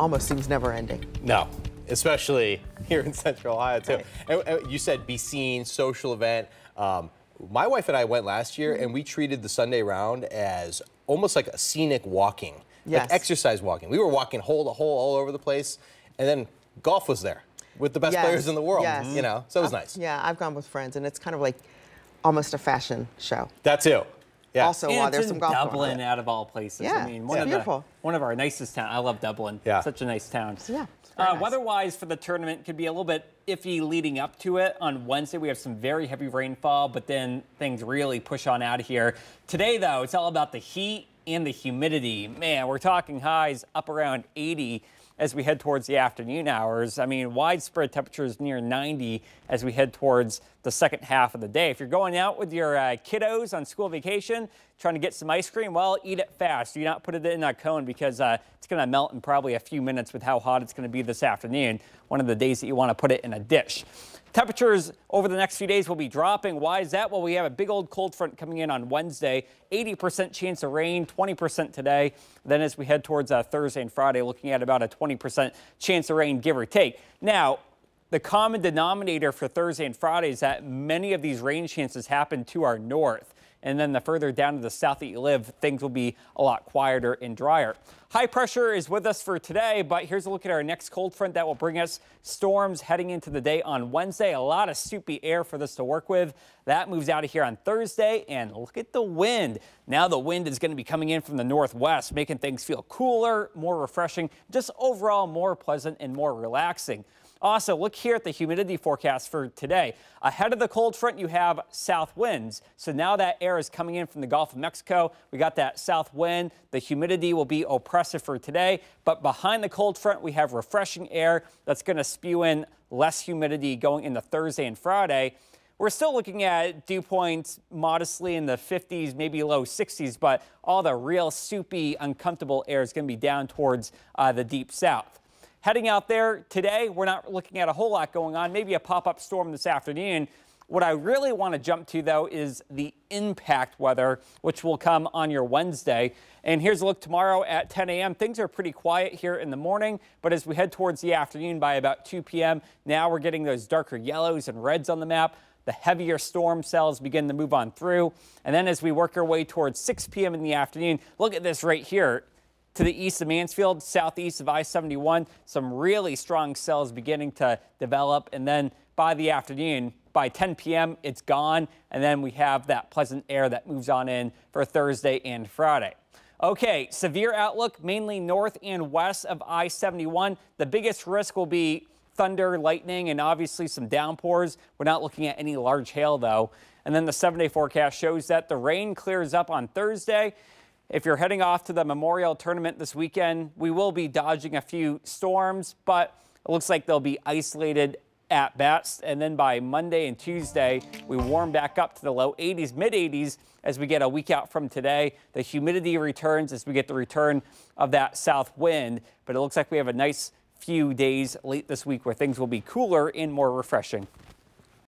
almost seems never ending. No, especially here in Central Ohio too. Right. And, you said be seen, social event. Um, my wife and I went last year, Mm-hmm. and we treated the Sunday round as almost like a scenic walking, Yes. like exercise walking. We were walking hole to hole all over the place, and then golf was there with the best Yes, players in the world. yes. You know, so it was I've- nice. Yeah, I've gone with friends, and it's kind of like almost a fashion show. That too. Yeah. Also, And while it's there's in some golf. Dublin, out of all places. Yeah, I mean, it's one of beautiful. the one of our nicest towns. I love Dublin. Yeah. such a nice town. Yeah, it's Uh, nice. Weather-wise, for the tournament, could be a little bit iffy leading up to it. On Wednesday, we have some very heavy rainfall, but then things really push on out of here. Today, though, it's all about the heat and the humidity. Man, we're talking highs up around 80 as we head towards the afternoon hours. I mean, widespread temperatures near 90 as we head towards the second half of the day. If you're going out with your uh, kiddos on school vacation, trying to get some ice cream, well, eat it fast. Do not put it in a cone because uh, it's going to melt in probably a few minutes with how hot it's going to be this afternoon. One of the days that you want to put it in a dish. Temperatures over the next few days will be dropping. Why is that? Well, we have a big old cold front coming in on Wednesday. 80% chance of rain, 20% today. Then as we head towards uh, Thursday and Friday, looking at about a 20% chance of rain, give or take. Now, the common denominator for Thursday and Friday is that many of these rain chances happen to our north. And then the further down to the south that you live, things will be a lot quieter and drier. High pressure is with us for today, but here's a look at our next cold front that will bring us storms heading into the day on Wednesday. A lot of soupy air for this to work with. That moves out of here on Thursday, and look at the wind. Now the wind is going to be coming in from the northwest, making things feel cooler, more refreshing, just overall more pleasant and more relaxing. Also, look here at the humidity forecast for today. Ahead of the cold front, you have south winds. So now that air is coming in from the Gulf of Mexico. We got that south wind. The humidity will be oppressive for today. But behind the cold front, we have refreshing air that's going to spew in less humidity going into Thursday and Friday. We're still looking at dew points modestly in the 50s, maybe low 60s, but all the real soupy, uncomfortable air is going to be down towards uh, the deep south. Heading out there today, we're not looking at a whole lot going on, maybe a pop-up storm this afternoon. What I really want to jump to, though, is the impact weather, which will come on your Wednesday. And here's a look tomorrow at 10 a.m. Things are pretty quiet here in the morning, but as we head towards the afternoon by about 2 p.m., now we're getting those darker yellows and reds on the map. The heavier storm cells begin to move on through. And then as we work our way towards 6 p.m. in the afternoon, look at this right here to the east of Mansfield, southeast of I-71, some really strong cells beginning to develop. And then by the afternoon, by 10 p.m., it's gone. And then we have that pleasant air that moves on in for Thursday and Friday. Okay, severe outlook mainly north and west of I-71. The biggest risk will be thunder, lightning, and obviously some downpours. We're not looking at any large hail, though. And then the seven-day forecast shows that the rain clears up on Thursday. If you're heading off to the Memorial Tournament this weekend, we will be dodging a few storms, but it looks like they'll be isolated at best. And then by Monday and Tuesday, we warm back up to the low 80s, mid 80s as we get a week out from today. The humidity returns as we get the return of that south wind, but it looks like we have a nice few days late this week where things will be cooler and more refreshing.